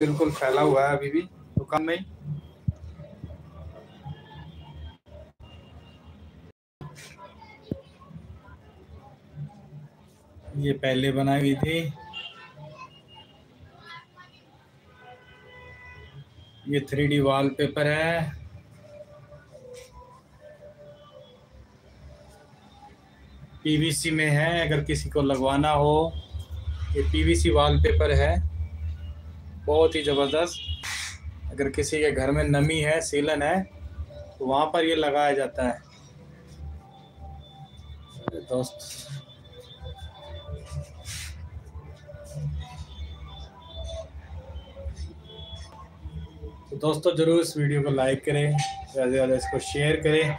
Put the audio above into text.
बिल्कुल फैला हुआ है अभी भी दुकान में ये पहले बनाई हुई थी। ये थ्री डी वॉलपेपर है। पीवीसी में है, अगर किसी को लगवाना हो। ये पीवीसी वॉलपेपर है। बहुत ही ज़बरदस्त। अगर किसी के घर में नमी है, सीलन है तो वहाँ पर ये लगाया जाता है। दोस्त। तो दोस्तों, ज़रूर इस वीडियो को लाइक करें, ज़्यादा से ज़्यादा इसको शेयर करें।